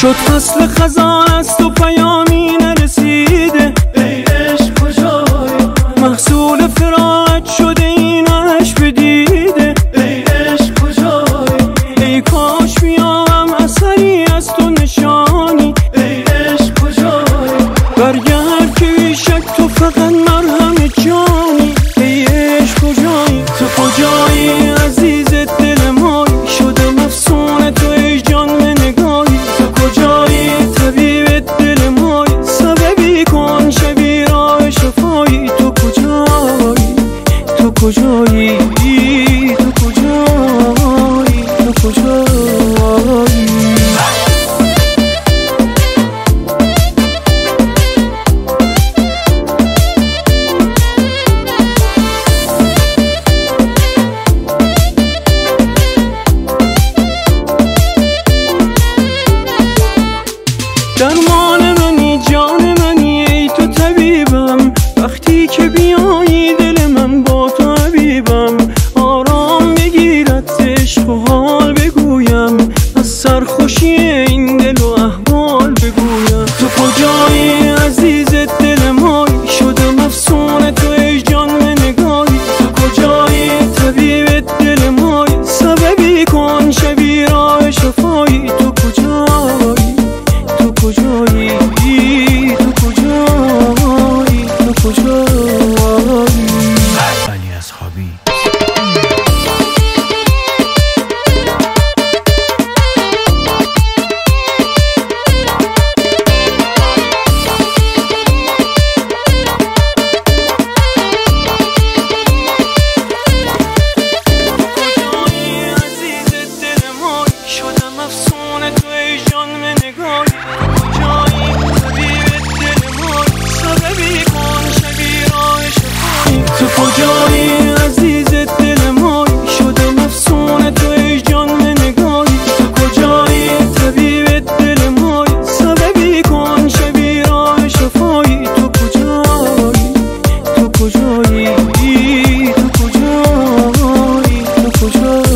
شد فصل خزان است و پیامی نرسیده. اینش کجای محصول فراغت شده این عشق بدیده. اینش کجای ای کاش بیام اثری از تو نشانی. اینش کجای برگرد که شک تو فقط درمان منی جان منی ای تو طبیبم. وقتی که بیایی دل من با تو عبیبم آرام بگیرد عشق و حال بگویم. از سرخوشی این دل و احوال بگویم. تو کجایی؟ کجایی؟ عزیز دل مای شده افسون تو ای جان نگاهی. تو کجایی؟ طبیب دل مای سببی کن شبی راه شفایی. تو کجایی؟ تو کجایی؟ تو کجایی؟ تو کجایی؟